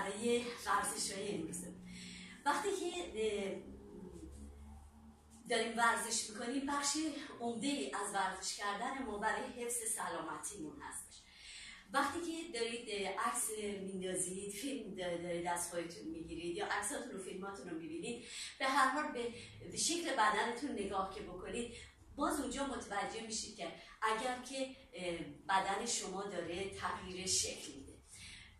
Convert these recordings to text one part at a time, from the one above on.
برای ورزش های امروز وقتی که داریم ورزش می‌کنیم بخش عمده از ورزش کردن ما برای حفظ سلامتیمون هستش. وقتی که دارید عکس میندازید فیلم دارید از خودتون می‌گیرید یا عکساتون و فیلماتون رو می‌بینید به هر حال به شکل بدنتون نگاه که بکنید باز اونجا متوجه میشید که اگر که بدن شما داره تغییر شکل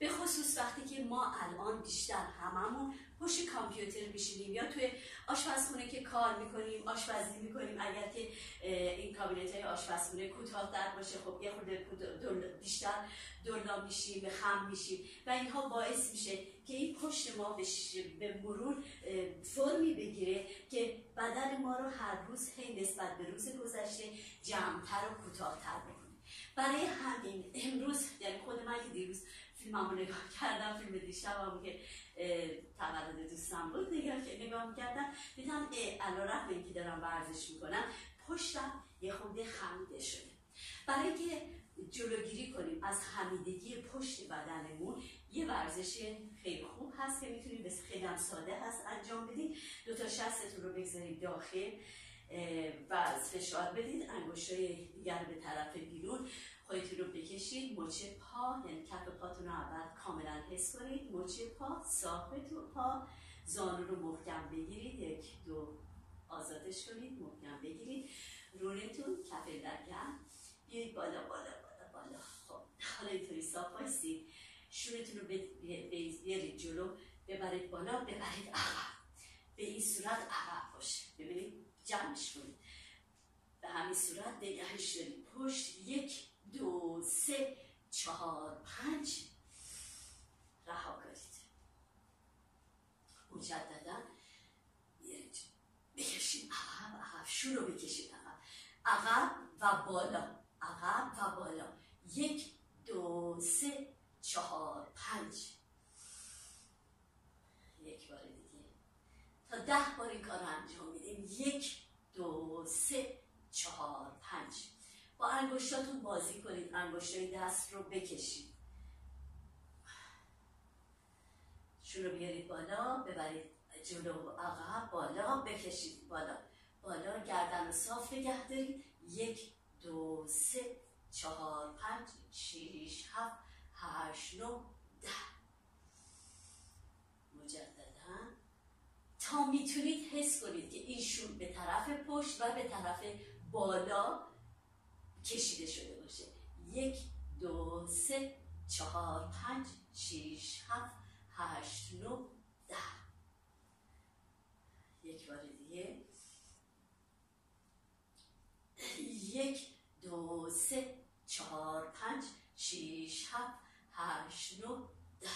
به خصوص وقتی که ما الان بیشتر هممون پشت کامپیوتر میشینیم یا توی آشپزخونه که کار می‌کنیم آشپزی می‌کنیم اگر که این کابینت های آشپزخونه کوتاهتر باشه خب یه خورده بیشتر دلا میشیم خم میشیم و اینها باعث میشه که این پشت ما به مرور فرمی بگیره که بدن ما رو هر روز هی نسبت به روز گذشته جمعتر و کوتاهتر بکنه. برای همین امروز یعنی خود من که دیروز فیلممو نگاه کردم فیلم دیشبم که تولد دوستم بود نگاه که نگاه می‌کردم. دیدم علا رقم که دارم ورزش می‌کنم پشتم یه خورده خمیده شده. برای که جلوگیری کنیم از خمیدگی پشت بدنمون یه ورزش خیلی خوب هست که می‌تونید بس خیلی هم ساده هست انجام بدید دو تا شستتون رو بگذارید داخل و فشار بدید. انگشتای دیگر به طرف بیرون. خودتون رو بکشید مچ پا یعنی کف پاتون رو اول کاملا حس کنید مچ پا تو پا زانو رو محکم بگیرید یک دو آزادش کنید محکم بگیرید رونتون کف لگن بیایید بالا بالا بالا بالا. خب حالا اینطوری صاف بایستید شورتون رو بیارید جلو ببرید بالا ببرید عقب. به این صورت عقب باشه ببینید جمعش کنید. به همین صورت نگهش دارید. پشت یک دو سه چهار پنج. رها کنید. مجددا. بکشید. عقب عقب. شروع بکشید. عقب. عقب و بالا. عقب و بالا. یک دو سه چهار پنج. یک بار دیگه. تا ده بار این کار انجام میدیم. یک دو سه چهار با انگشتاتون بازی کنید انگشتای دست رو بکشید. شروع بیارید بالا ببرید جلو عقب بالا بکشید بالا. بالا گردن رو صاف نگه دارید. یک دو سه چهار پنج شیش هفت هشت نو ده. مجددا. تا می‌تونید حس کنید که ایشون به طرف پشت و به طرف بالا کشیده شده باشه. یک دو سه چهار پنج شیش هفت هشت نو ده. یک بار دیگه. یک دو سه چهار پنج شیش هفت هشت نو ده.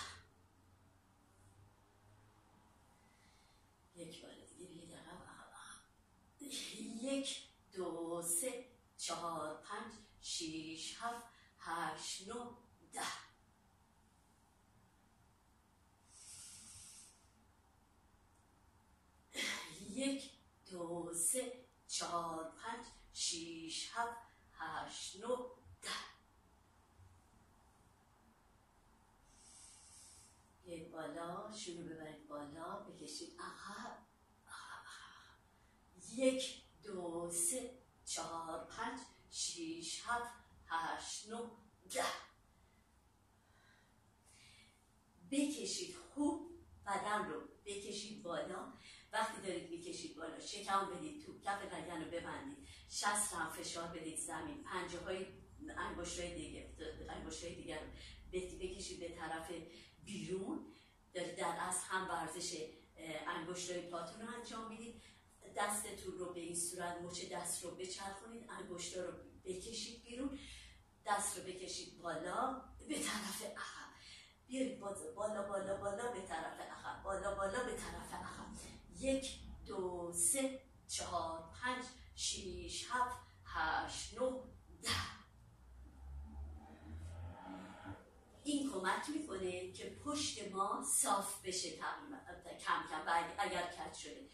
یک بار دیگه. یک دو سه چهار پنج شیش هفت هشت نو ده یک دو سه چهار پنج شیش هفت هشت نو ده یک بالا شروع ببرید بالا بکشید. عقب یک دو سه چهار پنج شیش هفت هشت نو ده. بکشید خوب بدن رو بکشید بالا. وقتی دارید می‌کشید بالا شکم بدید تو کف لگن رو ببندید. شست هم فشار بدید زمین. پنجه های انگشت های دیگه انگشت های دیگر رو بکشید به طرف بیرون. دارید در از هم ورزش انگشت های پاتون رو انجام می‌دید. دستتون رو به این صورت مچ دست رو بچرخونید انگشتا رو بکشید بیرون دست رو بکشید بالا به طرف عقب. بیارید بالا بالا بالا به طرف عقب. بالا بالا به طرف عقب. یک دو سه چهار پنج شیش هفت هشت نو ده. این کمک می‌کنه که پشت ما صاف بشه کم کم اگر کج شده.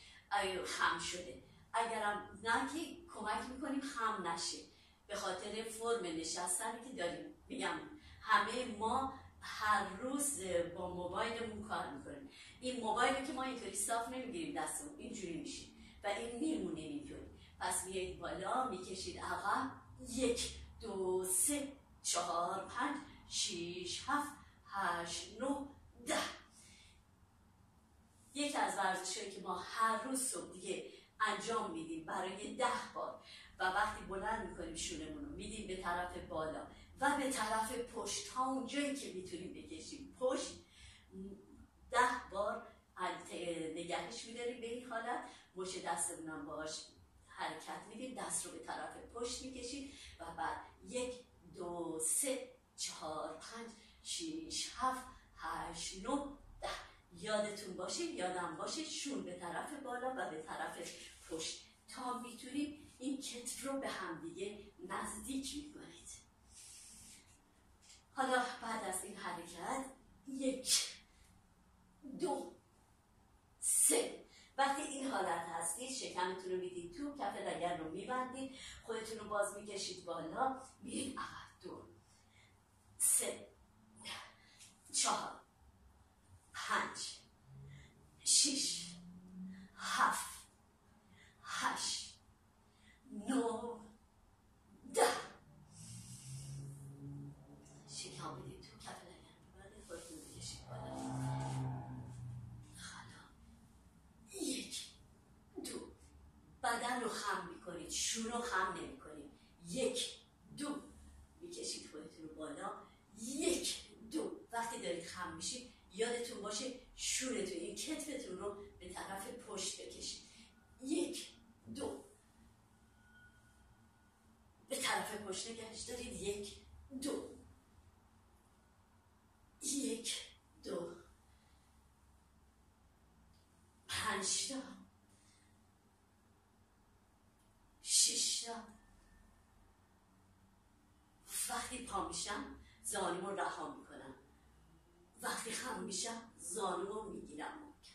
خم شده. اگرم نه که کمک می‌کنیم خم نشه. به خاطر فرم نشستنی که داریم میگم همه ما هر روز با موبایلمون کار می‌کنیم. این موبایل که ما اینطوری صاف نمی‌گیریم دستمون اینجوری میشیم و این میمونه اینطوری. پس میایید بالا می‌کشید عقب. یک دو سه چهار پنج شیش هفت هشت نو ده. یکی از ورزشهایی که ما هر روز صبح دیگه انجام میدیم برای ده بار و وقتی بلند می‌کنیم شونمون رو میدیم به طرف بالا و به طرف پشت تا اون جایی که می‌تونیم بکشیم. پشت ده بار نگهش میداریم به این حالت. مش دستمونم باش حرکت میدیم. دست رو به طرف پشت می‌کشیم و بعد یک دو سه چهار پنج شیش هفت هشت نه یادتون باشه یادم باشه شون به طرف بالا و به طرف پشت. تا می‌تونیم این کتف رو به همدیگه نزدیک می‌کنید. حالا بعد از این حرکت یک دو سه. وقتی این حالت هستید شکمتون رو می‌دید تو کف لگن رو میبندید خودتون رو باز می‌کشید بالا میرید عقب دو سه چهار. پنج شش هفت هشت نو ده. شکم بدید تو کف لگن خودتون بکشید بالا حالا یک دو. بدن رو خم می‌کنید شون رو خم نمی‌کنید. یک دو. می‌کشید خودتون رو بالا. یک دو. وقتی دارید خم میشید یادتون باشه شورتون این کتفتون رو به طرف پشت بکشید. یک دو. به طرف پشت نگهش دارید. یک دو. یک دو. پنج تا. شش تا. وقتی پا میشم زانیمو رها می‌کنم. وقتی خم میشم زانیمو می‌گیرم. محکم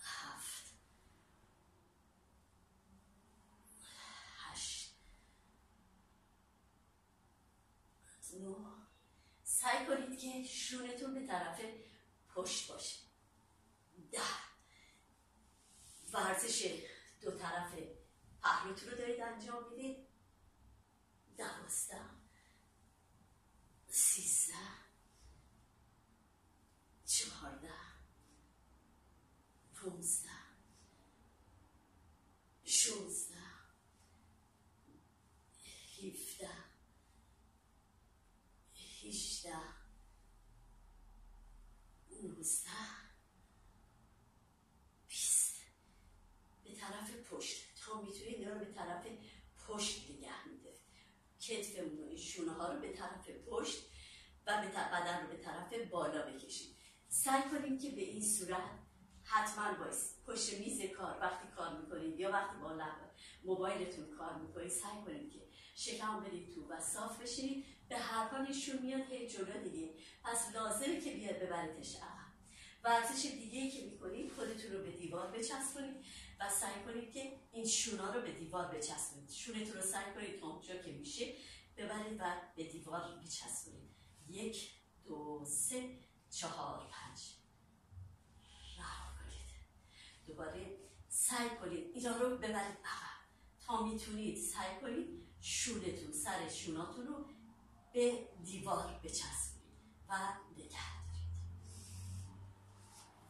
هفت. هشت. نه. سعی کنید که شونتون به طرف پشت باشه. ده. ورزش دو طرف پهلوتون رو دارید انجام می‌دید. دوازده. سیزده چهارده پونزده شونزده هیفده بیست به طرف پشت تا می‌تونید اینا رو به طرف پشت نگه میده شونه ها رو به طرف پشت و به بدن رو به طرف بالا بکشید سعی کنیم که به این صورت حتما باید پشت میز کار وقتی کار می‌کنید یا وقتی با موبایلتون کار می‌کنید سعی کنید که شکم برید تو و صاف بشید به هر حال ایشون میاد هی جلو دیگه. پس لازمه که بیاد ببریدش عقب. ورزش دیگه که می‌کنید خودتون رو به دیوار بچسبونید و سعی کنید که این شونا رو به دیوار بچسبونید. شونتون رو سعی کنید تا اونجا که میشه ببرید و به دیوار بچسبونید. یک دو سه چهار پنج. رها کنید. دوباره سعی کنید اینا رو ببرید عقب. تا می‌تونید سعی کنید شونتون سر شوناتون رو به دیوار بچسبونید و نگه دارید.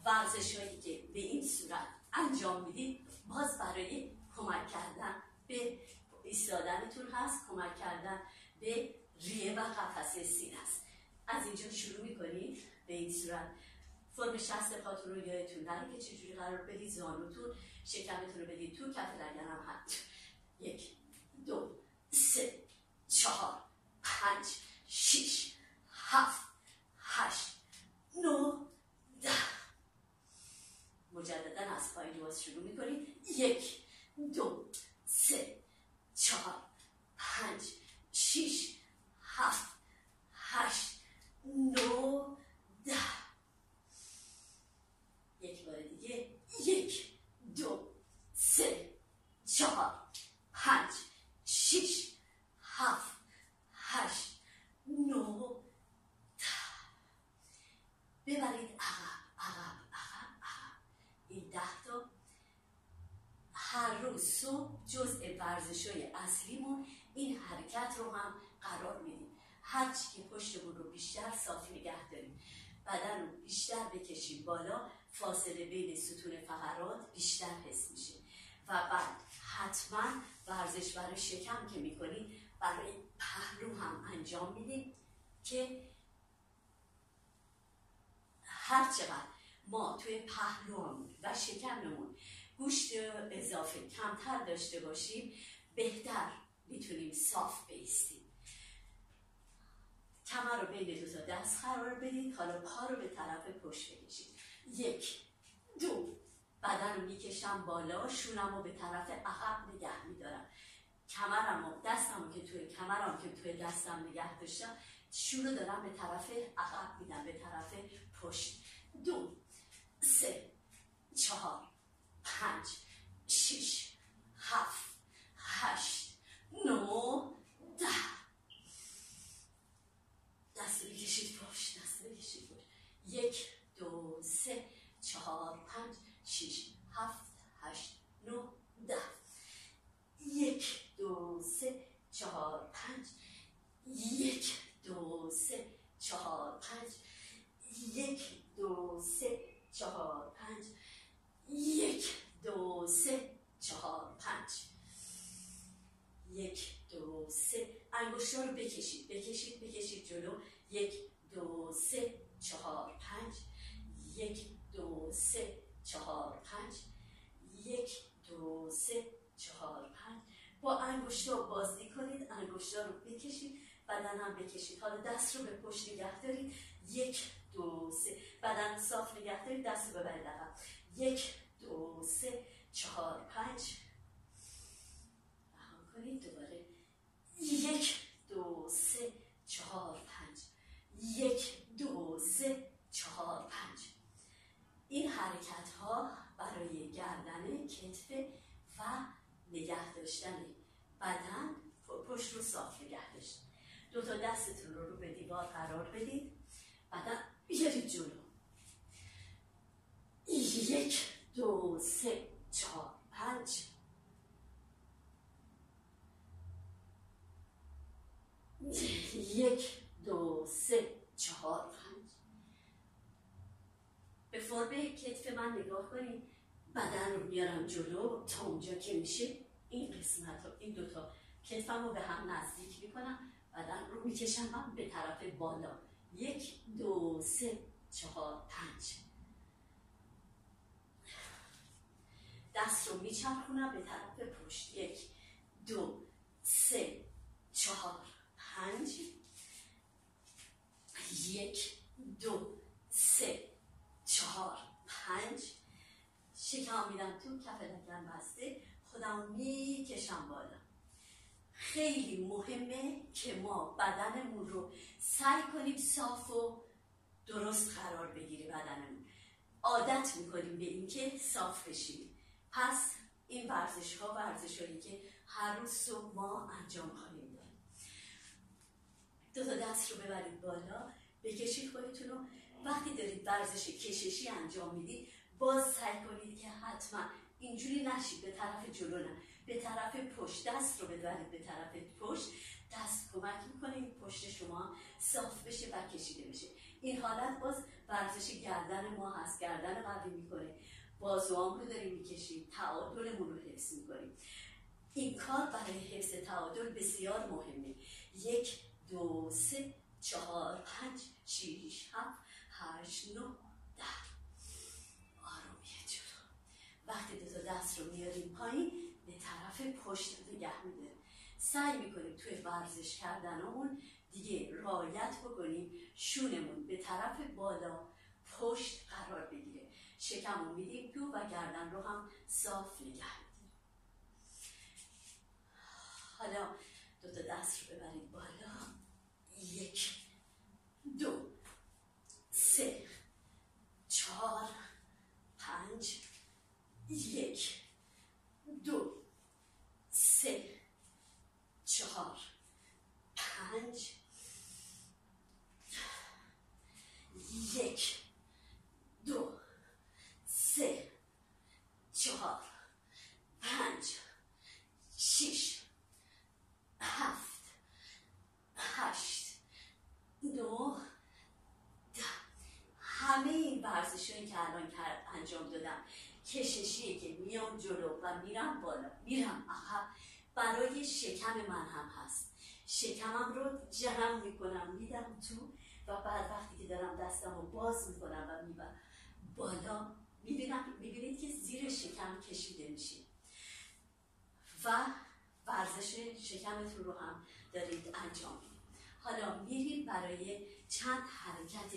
ورزش هایی که به این صورت انجام می‌دید باز برای کمک کردن به ایستادنتون هست کمک کردن به ریه و قفسه سینه است. از اینجا شروع می‌کنید به این صورت فرم شست پاتون رو یادتون نره که چجوری قرار بدید زانوتون شکمتون رو بدید. تو کف لگن هم یک دو سه چهار. پنج شیش هفت هشت نو ده. مجددا از پای باز شروع می‌کنید یک دو سه چهار پنج شیش هفت هشت نو ده. یک بار دیگه. یک دو سه چهار صبح جزء ورزش های اصلیمون این حرکت رو هم قرار میدیم. هرچی که پشتمون رو بیشتر صاف نگه داریم. بدن رو بیشتر بکشیم بالا فاصله بین ستون فقرات بیشتر حس میشه. و بعد حتما ورزش برای شکم که می‌کنید برای پهلو هم انجام میدیم که هر چقدر ما توی پهلومون و شکممون گوشت اضافه کمتر داشته باشیم بهتر می‌تونیم صاف بیستیم. کمر رو بین دو تا دست قرار بدید حالا پا رو به طرف پشت بکشید یک دو بدن رو می‌کشم بالا شونم رو به طرف عقب نگه میدارم. کمرم و دستم که توی کمرم که توی دستم نگه داشتم شون رو دارم به طرف عقب میدم به طرف پشت. دو سه چهار. پنج شش هفت هشت نو ده. دست بکشید پشت دست بکشید پشت یک دو سه چهار پنج شش هفت هشت نو ده. یک دو سه چهار پنج. یک دو سه چهار پنج یک دو سه چهار پنج یک دو سه چهار پنج یک دو سه انگشتا رو بکشید بکشید بکشید جلو یک دو سه چهار پنج یک دو سه چهار پنج یک دو سه چهار پنج با انگشتا بازی کنید انگشتا رو بکشید بدن هم بکشید حالا دست رو به پشت نگه دارید. یک دو سه. بدن صاف نگه دارید. دست رو ببرید یک دو سه. چهار پنج. رها کنید. دوباره. یک دو سه. چهار پنج. یک دو سه. چهار پنج. این حرکت ها برای گردن کتف و نگه داشتن بدن پشت رو صاف نگه داشتن دو تا دستتون رو رو به دیوار قرار بدید. بعدا بیارید جلو. یک دو سه چهار پنج. یک دو سه چهار پنج. به فرمه کتف من نگاه کنید. بدن رو میارم جلو تا اونجا که میشه این قسمت رو این دوتا کتفم رو به هم نزدیک می‌کنم. بدن رو می‌کشم به طرف بالا. یک دو سه چهار پنج. دست رو میچرخونم به طرف پشت. یک دو سه چهار پنج. یک دو سه چهار پنج. شکم میدم تو کف لگن بسته. خودم می‌کشم بالا. خیلی مهمه که ما بدنمون رو سعی کنیم صاف و درست قرار بگیره بدنمون. عادت می‌کنیم به اینکه صاف بشیم. پس این ورزش ها ورزش هایی که هر روز صبح ما انجام خواهیم داد. دو تا دست رو ببرید بالا بکشید خودتون رو. وقتی دارید ورزش کششی انجام می‌دید باز سعی کنید که حتما اینجوری نشید به طرف جلو نه به طرف پشت دست رو ببرید به طرف پشت دست کمک می‌کنه این پشت شما صاف بشه و کشیده بشه. این حالت باز ورزش گردن ما هست گردن قوی می‌کنه. بازوام رو داریم می‌کشیم تعادلمون رو حفظ می‌کنیم. این کار برای حفظ تعادل بسیار مهمه. یک دو سه چهار پنج شیش هفت هشت نه ده. آرومیه جلو وقتی دو تا دست رو میاریم پایین. به طرف پشت نگه میده. سعی می‌کنیم توی ورزش کردنمون دیگه رایت بکنیم شونمون به طرف بالا پشت قرار بگیره. شکمون میدیم تو و گردن رو هم صاف نگه میدیم. حالا دو تا دست رو ببرید بالا. یک دو سه چهار پنج یک دو سه چهار پنج یک دو سه چهار شیش هفت هشت دو ده همه این الان انجام دادم. کششیه که میام جلو و میرم بالا. میرم. عقب برای شکم من هم هست. شکمم رو جمع می‌کنم. میدم تو و بعد وقتی که دارم دستم رو باز می‌کنم و می‌برم بالا می‌بینم می‌بینید که زیر شکم کشیده میشه. و ورزش شکمتون رو هم دارید انجام می‌دید. حالا میریم برای چند حرکت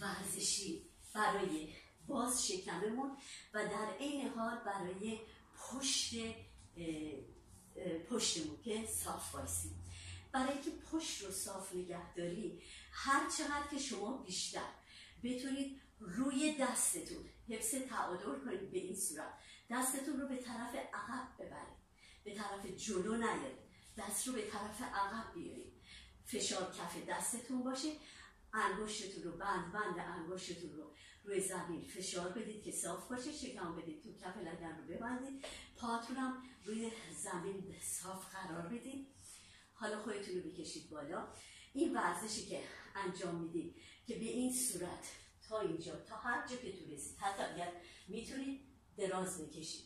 ورزشی برای باز شکممون و در این حال برای پشت پشتمون که صاف وایسیم. برای اینکه پشت رو صاف نگه داری هر چقدر که شما بیشتر بتونید روی دستتون حفظ تعادل کنید به این صورت دستتون رو به طرف عقب ببرید به طرف جلو نیارید دست رو به طرف عقب بیارید. فشار کف دستتون باشه انگشتتون رو بند بند انگشتتون رو روی زمین. فشار بدید که صاف باشه شکم بدید. تو کف لگن رو ببندید. پاتون هم روی زمین صاف قرار بدید. حالا خودتون رو بکشید بالا. این ورزشی که انجام می‌دید که به این صورت تا اینجا تا هر جا که تونستید حتی اگر می‌تونید دراز بکشید.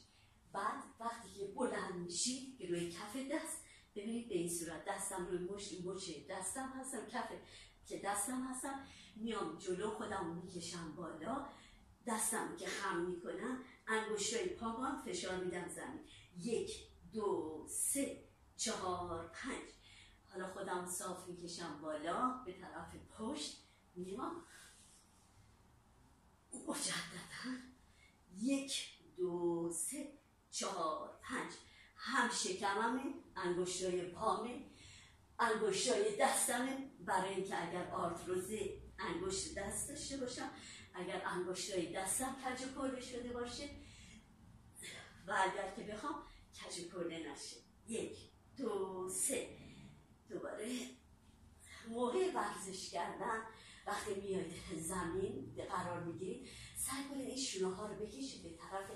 بعد وقتی که بلند میشید روی کف دست ببینید به این صورت دستم روی مشت مچه دستم هستم کف که دستم هستم میام جلو خودم می‌کشم بالا. دستم که خم می‌کنم انگشتای پامان فشار میدم زمین. یک دو سه چهار پنج. حالا خودم صاف می‌کشم بالا به طرف پشت میام مجددا. یک دو سه چهار پنج. هم شکممه انگشتای پامه. انگشتای دستمه برای اینکه اگر آرتروزه انگشت دست داشته باشم اگر انگشتای دستم کج و شده باشه و اگر که بخوام کج و نشه. یک دو سه. دوباره موقع ورزش کردن. وقتی میاید زمین قرار می‌گیرید سعی کنید این شونه ها رو بکشید به طرف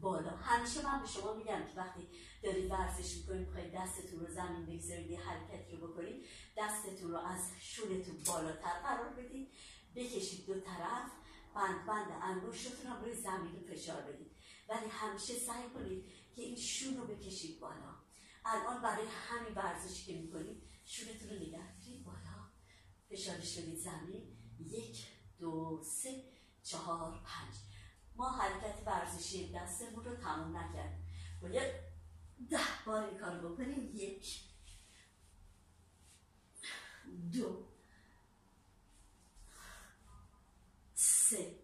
بالا. همیشه من به شما میگم که وقتی دارید ورزش می‌کنید می‌خواید دستتون رو زمین بگذارید یه حرکتی رو بکنید دستتون رو از شونتون بالاتر قرار بدید. بکشید دو طرف بند بند انگشتتون رو روی زمین فشار بدید. ولی همیشه سعی کنید که این شون رو بکشید بالا. الان برای همین ورزشی که می‌کنید شونتون رو نگه بالا. فشارش بدید زمین. یک دو سه چهار پنج. ما حرکت ورزشی دستمون رو تموم نکردیم باید ده بار این کار بکنیم یک دو سه.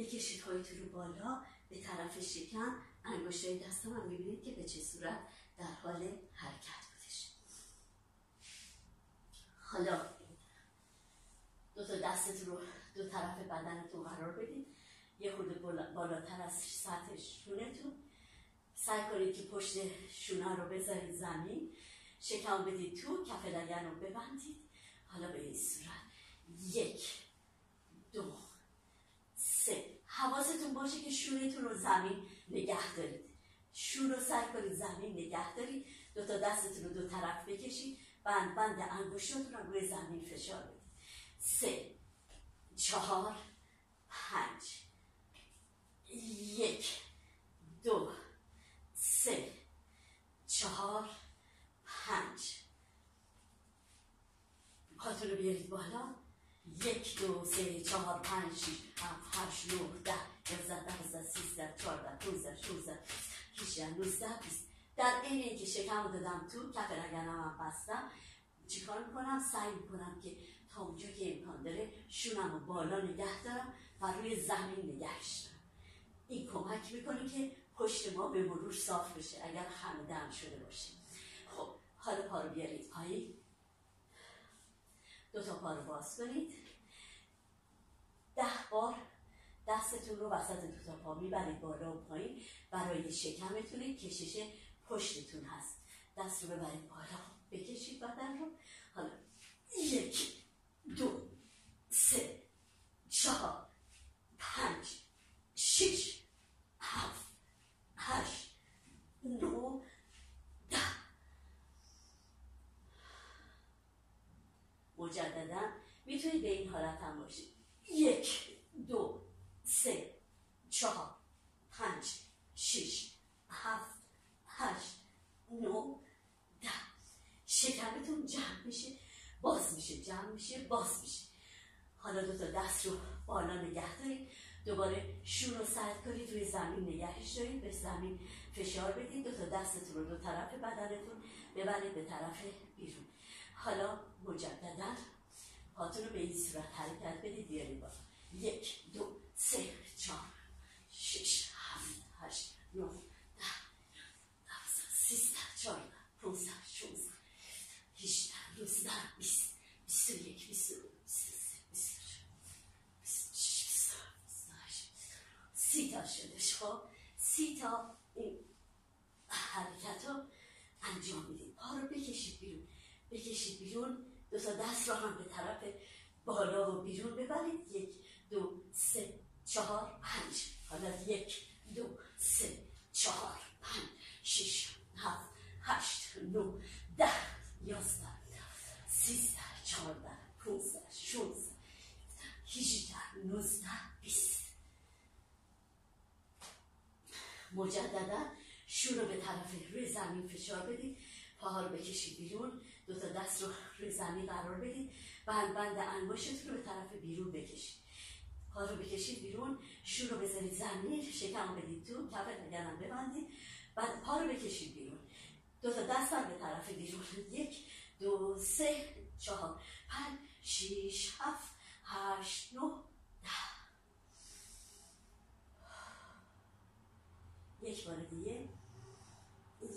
بکشید هایتون رو بالا به طرف شکم انگشتای دستم هم می‌بینید که به چه صورت در حال حرکت بودش. حالا دو تا دستتون رو دو طرف بدنتون قرار بدید. یه خورده بالاتر از سطح شونتون سعی کنید که پشت شونه رو بذارید زمین. شکم بدید تو کف لگن رو ببندید. حالا به این صورت. یک دو. حواستون باشه که شونتون رو زمین نگه دارید. شون رو سر کنید زمین نگه دارید. دو تا دستتون رو دو طرف بکشید. بند بند انگشتتون رو روی زمین فشار بدید. سه. چهار. پنج. یک. دو. سه. چهار. پنج. پاتون رو بیارید بالا. یک دو سه چهار پنج شیش هفت هشت نه ده یازده دوازده سیزده چهارده پونزده شونزده هیجده نوزده بیست در این اینکه شکم دادم تو کف رگنم هم بستم چیکار می‌کنم؟ سعی می‌کنم که تا اونجا که امکان داره شونم رو بالا نگه دارم و روی زمین نگهش دارم این کمک می‌کنه که پشت ما به مرور صاف بشه اگر همه دم شده باشه. خب حالا پا رو بیارید پایین. دو تا پا رو باز کنید. ده بار دستتون رو وسط دو تا پا می‌برید بالا و پایین. برای شکمتون کشش پشتتون هست. دست رو ببرید بالا. بکشید بدن رو. حالا یک دو سه چهار پنج شش هفت هشت نو ده. مجددا می‌تونید به این حالت هم باشید یک دو سه چهار پنج شش هفت هشت نو ده شکمتون جمع میشه باز میشه جمع میشه باز میشه حالا دو تا دست رو بالا نگه دارید دوباره شور رو سرد کنید روی زمین نگهش دارید به زمین فشار بدید. دو تا دستتون رو دو طرف بدنتون ببرید به طرف بیرون. حالا مجددا پاتون رو به این صورت حرکت بدید. بیارید بالا یک دو سه چهار شش هفت هشت نه ده دوازده سیزده چهارده پونزده شونزده هیچده نوزده بیست بیست و یک بیست و دو بیست و سه بیست و چهار بیست و شش بیست و هفت بیست و هشت سی تا شدش خب سی تا این حرکت رو انجام می‌دید پا رو بکشید بیرون. بکشید بیرون. دو تا دست رو هم به طرف بالا و بیرون ببرید. یک دو سه چهار پنج. حالا یک دو سه چهار پنج شش هفت هشت نو ده یازده سیزده چهارده پونزده شونزده هیجده نوزده بیست مجددا شور رو به طرف روی زمین فشار بدید پاها رو بکشید بیرون. دو تا دست رو روی زمین قرار بدید بند بند انگشتتون رو به طرف بیرون بکشید پا رو بکشید بیرون. شور رو بذارید زمین. شکم بدید تو. کف نگرم ببندید بعد پا رو بکشید بیرون. دو تا دست هم به طرف بیرون. یک دو سه چهار پنج شیش هفت هشت نه ده. یک بار دیگه.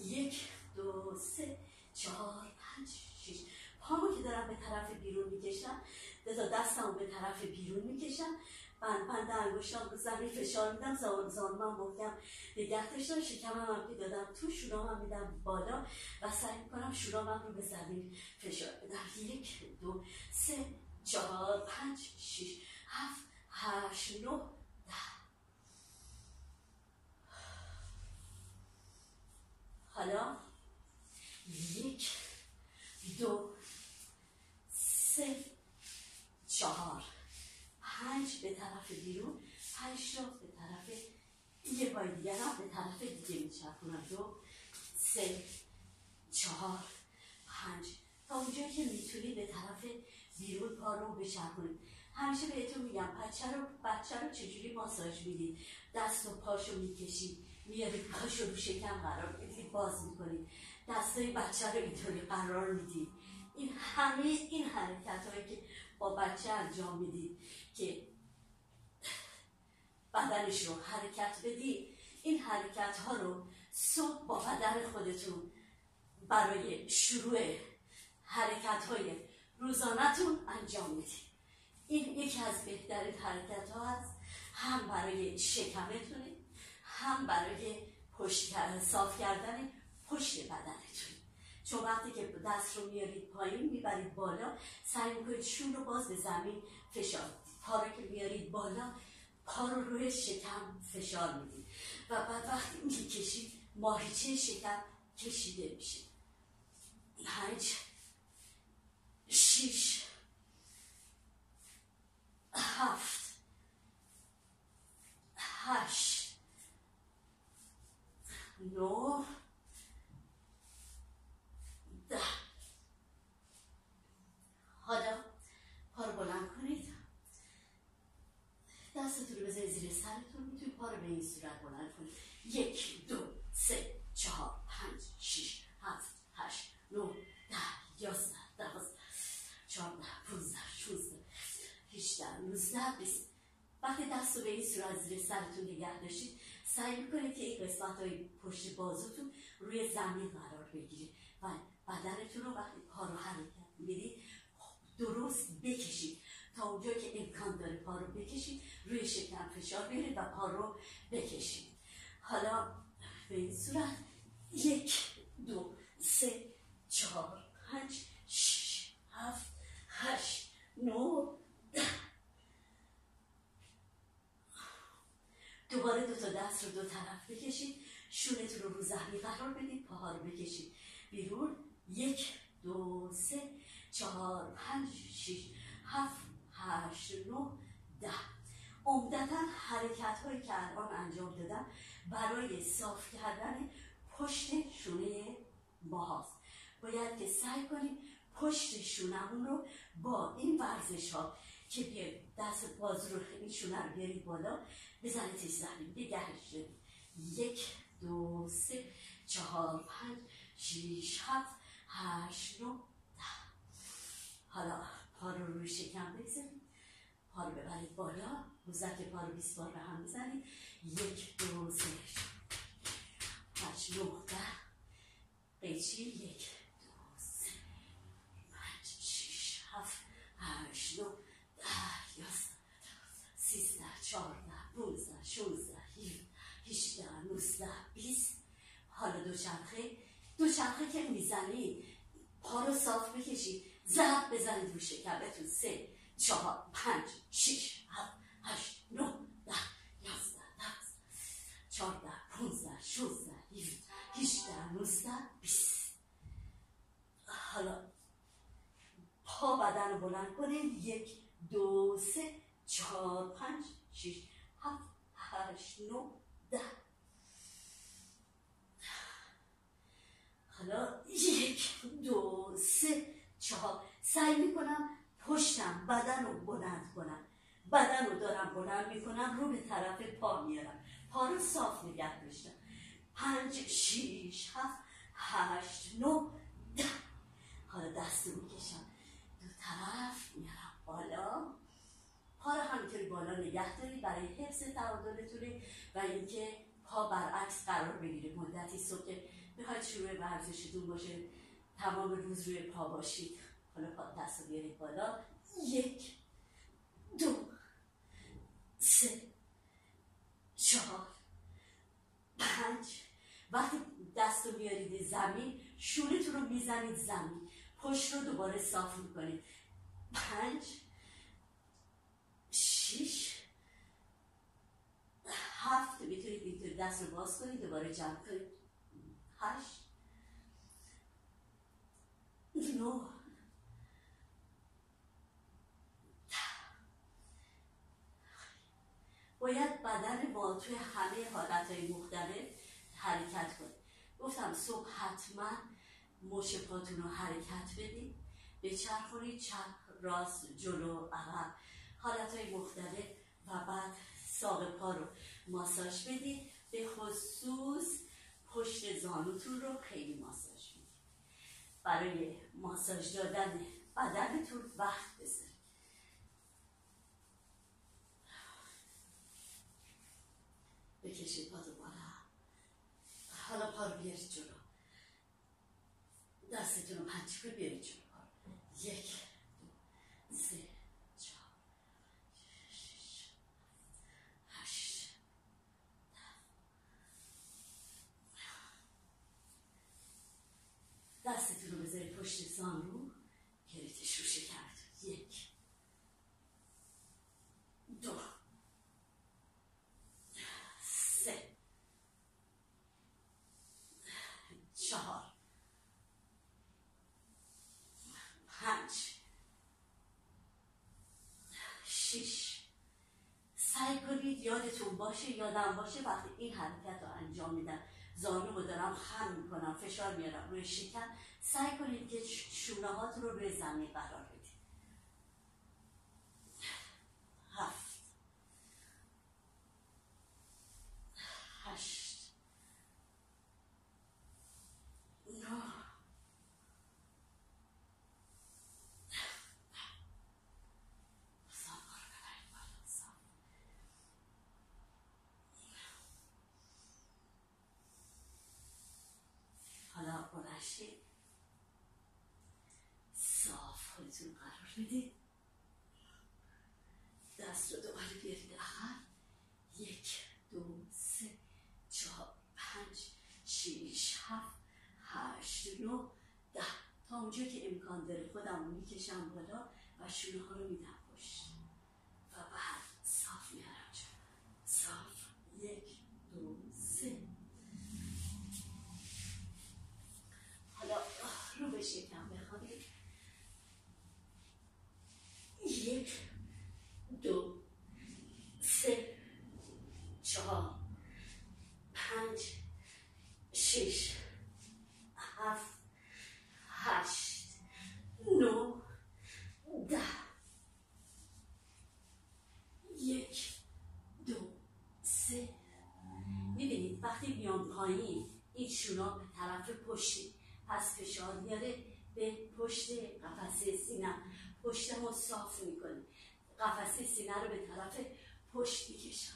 یک دو سه چهار پنج شیش. پامو که دارم به طرف بیرون می‌کشم. تا دستمو به طرف بیرون می‌کشم. بند بند انگشتام رو زمین فشار میدم. زان زانوام محکم نگه داشتم. شکمم هم که دادم تو شورامم میدم بالا و سعی می‌کنم شورامم رو به زمین فشار بدم. یک دو سه چهار پنج شش هفت هشت نه ده حالا یک دو سه چهار. پنج به طرف بیرون پنج تا به طرف یه پای دیگر هم به طرف دیگه میچرخونم. دو سه چهار پنج. تا اونجایی که می‌تونید به طرف بیرون پا رو بچرخونید همیشه بهتون میگم بچه رو بچه رو چجوری ماساژ می‌دید دست و پاشو می‌کشید میارید پاشو رو شکم قرار می‌دید باز می‌کنید دستای بچه رو اینطوری قرار می‌دید این همه این حرکت هایی که با بچه انجام می‌دید که بدنش رو حرکت بدید این حرکت ها رو صبح با بدن خودتون برای شروع حرکت های روزانتون انجام می‌دید این یکی از بهترین حرکت ها هست. هم برای شکمتونه هم برای پشت صاف کردن پشت بدنتون. چون وقتی که دست رو میارید پایین می‌برید بالا سعی می‌کنید شون رو باز به زمین فشار پا رو که میارید بالا پا رو روی شکم فشار می‌دید. و بعد وقتی می‌کشید ماهیچه شکم کشیده میشه. پنج شیش هفت هشت. نه ده حالا پا رو بلند کنید دستتون رو بذارید زیر سرتون می‌تونید پا رو به این صورت بلند کنید یک دو سه چهار پنج شیش هفت هشت نه ده یازده دوازده چهارده پونزده شونزده هیچده نوزده بیست وقتی دست رو به این صورت زیر سرتون نگه داشتید سعی می‌کنید که این قسمت های پشت بازوتون روی زمین قرار بگیرید و بدنتون رو وقتی پا رو حرکت می‌دید درست بکشید. تا اونجا که امکان داره پا رو بکشید روی شکم فشار بیارید و پا رو بکشید. حالا به این صورت یک دو سه چهار پنج شش هفت هشت نو ده دوباره دو تا دست رو دو طرف بکشید. شونتون رو رو زمین قرار بدید. پاها رو بکشید. بیرون. یک دو سه چهار پنج شش هفت هشت نه ده. عمدتا حرکت هایی که الان انجام دادم برای صاف کردن پشت شونه ماهاست باید که سعی کنیم پشت شونمون رو با این ورزش ها که بیاید دست باز رو شونه رو بیارید بالا بزنید تیز زمین نگهش یک دو سه چهار پنج شیش هفت هشت نو ده. حالا پا رو روی شکم بگذارید. پا رو ببرید بالا. موزک پا رو بیست بار به هم بزنید. یک دو سه هشت نو ده. قیچی یک دو سه پنج شیش هفت هشت نو ده یازده سیزده چهارده پونزده شونزده هیچده نوزده بیست حالا دوچرخه دوچرخه که می‌زنید پا رو صاف بکشید زب بزنید رو شکمتون سه چهار پنج شش هفت هشت نه ده یازده دوازده چهارده پونزده شونزده هیچده نوزده بیست حالا پا بدن رو بلند کنید یک دو سه چهار پنج شش هفت هشت نه ده حالا یک دو سه چهار سعی می‌کنم پشتم بدن رو بلند کنم بدن رو دارم بلند می‌کنم رو به طرف پا میارم پا رو صاف نگه داشتم پنج شیش هفت هشت نو ده. حالا دست رو می‌کشم دو طرف میارم بالا. پا رو همینطوری بالا نگه دارید برای حفظ تعادلتونه و اینکه پا برعکس قرار بگیره. مدتی صبح که می‌خواید شروع ورزشتون باشه تمام روز روی پا باشید. حالا پا دست رو بیارید بالا. یک دو سه چهار. پنج. وقتی دست رو بیارید زمین شونتون رو می‌زنید زمین. پشت رو دوباره صاف می‌کنید. پنج. شیش هفت. می‌تونید اینطور دست رو باز کنید دوباره جمع کنید. هشت. نو باید بدن ما توی همه حالت های مختلف حرکت کنید گفتم صبح حتما مش پاتون رو حرکت بدید به چرخونید چپ راست جلو عقب حالت های مختلف و بعد ساق پا رو ماساژ بدید به خصوص پشت زانوتون رو خیلی ماساژ بدید برای ماساژ دادن بدنتون وقت بذارید بکشید پا بالا حالا پا رو بیارید جلو. دستتون رو پنج بیارید جلو. یک دو سه دستتون رو پشت گریتش رو شکرد یک دو سه چهار پنج شش سعی کنید یادتون باشه یادم باشه وقتی این حرکت رو انجام میدم زانو رو دارم خم می‌کنم فشار میارم روی شکم. سعی کنید که شونه هات رو روی زمین قرار بدید هفت هشت نه بلند صاف خودتون قرار بدید دست رو دوباره بیارید عقب یک دو سه چهار پنج شیش هفت هشت نو ده. تا اونجا که امکان داره خودم می‌کشم بالا و شونه ها رو میدم پشت و بعد صاف میارم صاف یک دو سه حالا رو به شکم بخوابید یک دو سه چهار پنج شش هفت هشت نو ده یک دو سه می‌بینید وقتی میام پایین این شونا به طرف پشتی. پس فشار میاره به پشت قفسه سینه. پشتم صاف می‌کنه. قفسه سینه رو به طرف پشت می‌کشم.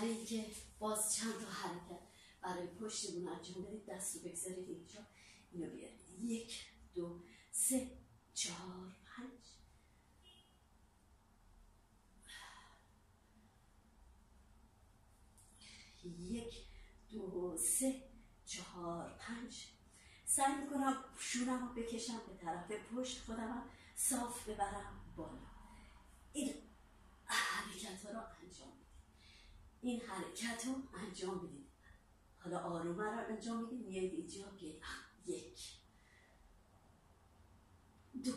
برای اینکه باز چند تا حرکت برای پشتمون انجام بدید دست رو بگذارید اینجا. اینو بیارید. یک دو سه چهار پنج. یک دو سه چهار پنج. سعی می‌کنم شونم رو بکشم به طرف پشت خودم صاف ببرم بالا. این حرکت ها رو انجام این حرکت رو انجام بدید حالا آروم رو انجام می‌دید. میایید اینجا بیایید. یک. دو.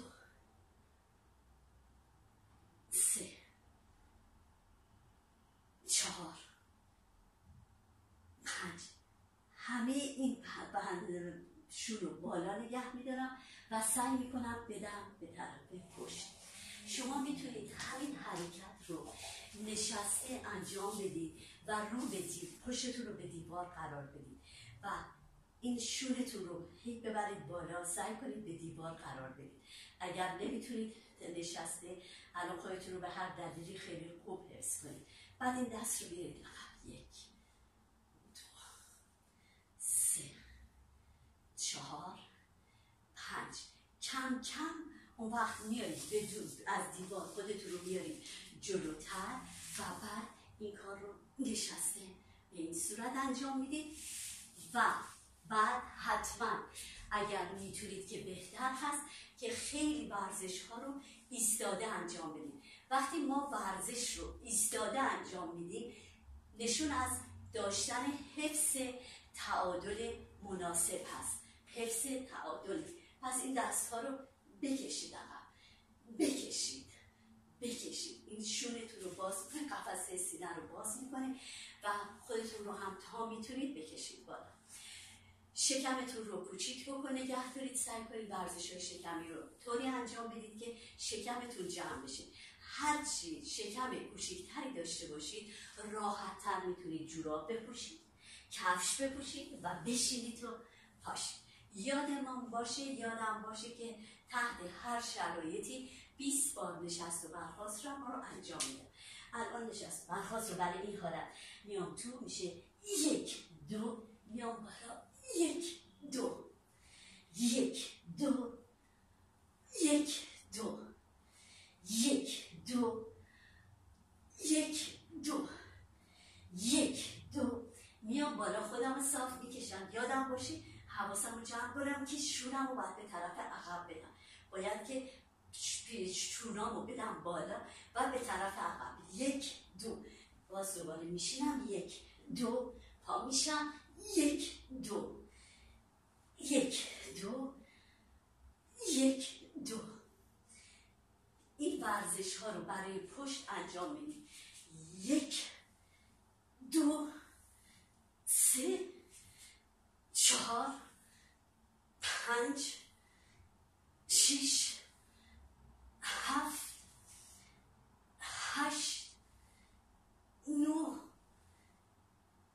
سه. چهار. پنج. همه این شروع بالا نگه میدارم و سعی می‌کنم بدم به طرف پشت. شما می‌تونید همین حرکت رو نشسته انجام بدید و رو بدید پشتتون رو به دیوار قرار بدید و این شونتون رو هی ببرید بالا سعی کنید به دیوار قرار بدید. اگر نمی‌تونید نشسته الان رو به هر دلیلی خیلی خوب حفظ کنید. بعد این دست رو بیارید. یک دو سه چهار پنج. کم کم اون وقت میارید از دیوار خودتون رو میارید. جلوتر و بعد این کار رو نشسته. به این صورت انجام می‌دید و بعد حتما اگر می‌تونید که بهتر هست که خیلی ورزش ها رو ایستاده انجام بدید. وقتی ما ورزش رو ایستاده انجام میدیم نشون از داشتن حفظ تعادل مناسب هست. حفظ تعادل پس این دست ها رو بکشید بکشید. بکشید این شونتون رو باز می‌کنه قفسه سینه رو باز می‌کنه و خودتون رو هم تا می‌تونید بکشید بالا. شکمتون رو کوچیک بکنه نگه دارید سعی کنید ورزش های شکمی رو طوری انجام بدید که شکمتون جمع بشه. هرچی شکم کوچیکتری داشته باشید راحت تر می‌تونید جوراب بپوشید کفش بپوشید و بشینید و پاشید. یادمان باشه یادم باشه که تحت هر شرایطی 20 بار نشست و برخواست رو ما رو انجام میدم الان نشست برخواست رو برای این حالت. میام تو میشه یک دو میام بالا یک دو. یک دو. یک دو. یک دو. یک دو. یک دو. میام بالا خودم صاف می‌کشم. یادم باشه حواسم رو جمع کنم که شورم رو باید به طرف عقب بدم. باید که پیچ بدم بالا و به طرف عقب. یک دو. باز دوباره میشینم. یک دو. پا میشم. یک دو. یک دو. یک دو. این ورزش ها رو برای پشت انجام میدیم یک دو سه چهار پنج شیش هفت هشت نو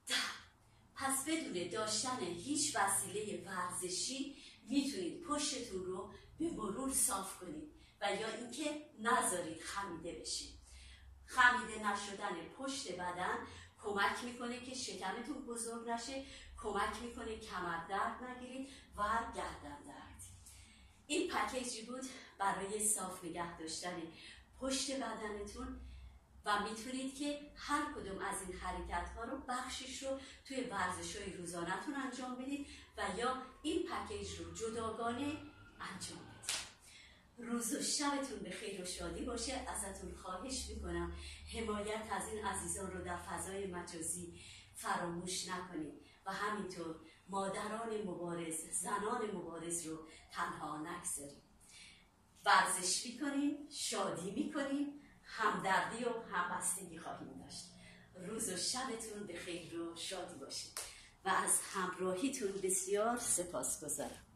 ده. پس بدون داشتن هیچ وسیله ورزشی می‌تونید پشتتون رو به مرور صاف کنید و یا اینکه نذارید خمیده بشید. خمیده نشدن پشت بدن کمک می‌کنه که شکمتون بزرگ نشه کمک می‌کنه کمر درد نگیرید و گردن درد. این پکیجی بود برای صاف نگه داشتن پشت بدنتون و می‌تونید که هر کدوم از این حرکت ها رو بخشش رو توی ورزش های روزانهتون انجام بدید و یا این پکیج رو جداگانه انجام بدید. روز و شبتون به خیر و شادی باشه. ازتون خواهش می‌کنم حمایت از این عزیزان رو در فضای مجازی فراموش نکنید. و همینطور مادران مبارز زنان مبارز رو تنها نگذاریم. ورزش می‌کنیم شادی می‌کنیم همدردی و همبستگی خواهیم داشت. روز و شبتون به خیر و شادی باشید. و از همراهیتون بسیار سپاس گذارم